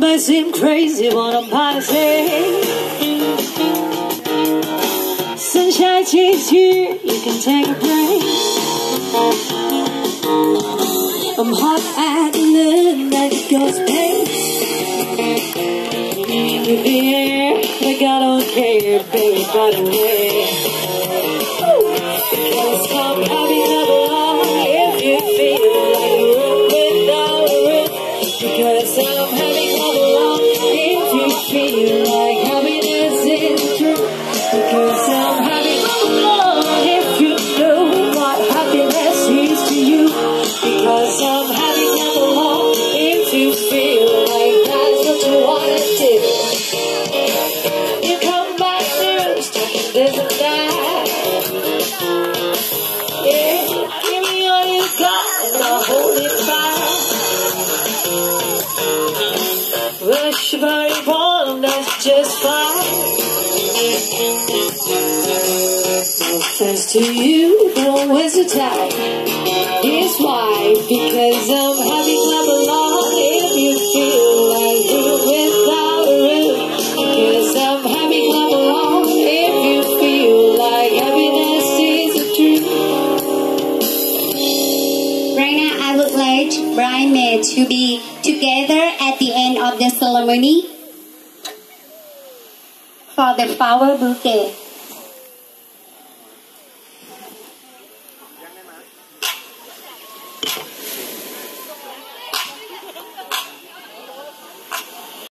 It seem crazy what I'm about to say. Sunshine is here, you can take a break. I'm hot at the that goes pace. Air, like I don't care, baby, by the way. Because I'm having a long if you feel like a without a roof. Because I'm having feel like happiness is true. Because I'm a if you know what happiness is to you. Because I'm a long if you feel like that's what you wanna do. You come back. Yeah, give me all and I'll hold it back. Rush that's just fine. Offense to you, don't waste time. Here's why, because I'm having clap along if you feel like without a roof. Because I'm along if you feel like happiness is. Right now, I would like bridesmaids to be together at the end of the ceremony for the power bouquet.